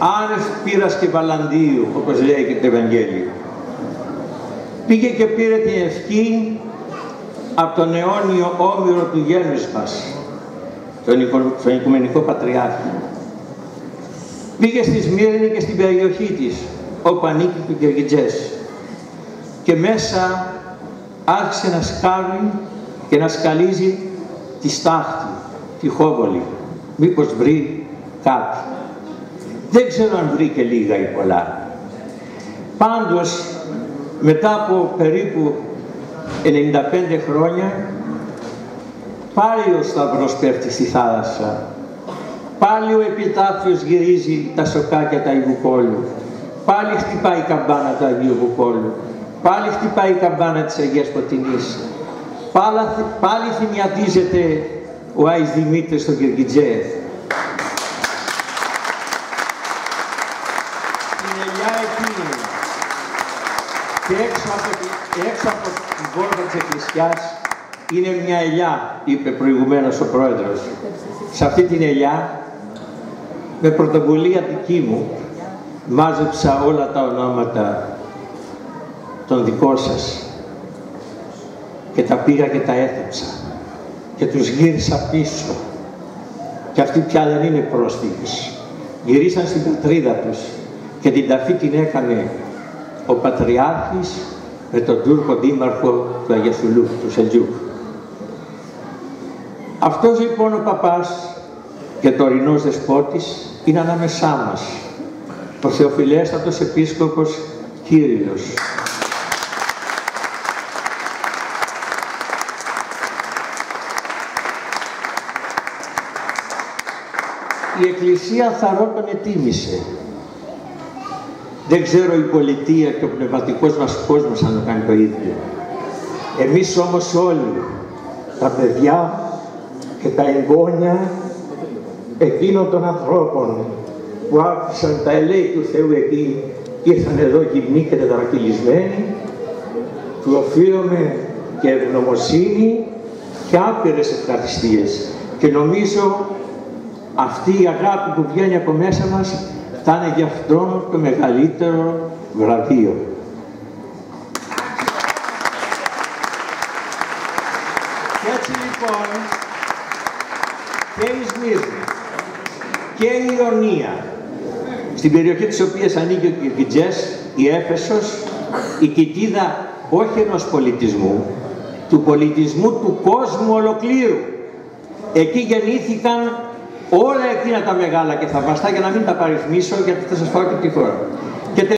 άνευ πύρας και βαλαντίου, όπως λέει και το Ευαγγέλιο. Πήγε και πήρε την ευχή από τον αιώνιο όμηρο του γένους μας, τον Οικουμενικό Πατριάρχη. Πήγε στη Σμύρνη και στην περιοχή της, όπου ανήκει του Κερκιτζές. Και μέσα άρχισε να σκάβει και να σκαλίζει τη στάχτη, τη χόβολη. Μήπως βρει κάτι. Δεν ξέρω αν βρήκε λίγα ή πολλά. Πάντως, μετά από περίπου 95 χρόνια, πάλι ο Σταυρός πέφτει στη θάλασσα. Πάλι ο επιτάφιος γυρίζει τα σοκάκια τα Ιβουκόλου. Πάλι χτυπάει η καμπάνα του Αγίου Βουκόλου. Πάλι χτυπάει η καμπάνα της Αγίας Ποτινής. Πάλι, πάλι θυμιατίζεται ο Άης Δημήτρης στο Κυρκιτζέφ. Την ελιά εκείνη και έξω από, τη, έξω από την πόρτα της εκκλησιάς είναι μια ελιά, είπε προηγουμένως ο πρόεδρος. Σε αυτή την ελιά, με πρωτοβουλία δική μου, μάζεψα όλα τα ονόματα των δικών σας και τα πήγα και τα έθεψα και τους γύρισα πίσω και αυτοί πια δεν είναι πρόσφυγες. Γυρίσαν στην πατρίδα τους και την ταφή την έκανε ο Πατριάρχης με τον Τούρκο Δήμαρχο του Αγιασουλούκ, του Σελτζούκ. Αυτός λοιπόν ο παπάς και τωρινός δεσπότης είναι ανάμεσά μας ο Θεοφιλέστατος Επίσκοπος Κύριος. Η Εκκλησία θαρό τον ετίμησε. Δεν ξέρω η πολιτεία και ο πνευματικός μας κόσμος αν το κάνει το ίδιο. Εμείς όμως όλοι, τα παιδιά και τα εγγόνια εκείνων των ανθρώπων που άφησαν τα ελέη του Θεού εκεί και ήρθαν εδώ γυμνοί και τετρακυλισμένοι, του οφείλουμε και ευγνωμοσύνη και άπειρες ευχαριστίες. Και νομίζω αυτή η αγάπη που βγαίνει από μέσα μας θα είναι γι' αυτό το μεγαλύτερο βραβείο. Και έτσι λοιπόν και η Σμύρνη και η Ιωνία στην περιοχή της οποίας ανήκει ο Κυρκιτζές, η Έφεσος, η κοιτίδα όχι ενός πολιτισμού, του πολιτισμού του κόσμου ολοκλήρου. Εκεί γεννήθηκαν όλα εκείνα τα μεγάλα και θαυμαστά για να μην τα παριθμίσω γιατί θα σας πάω και τη χώρα.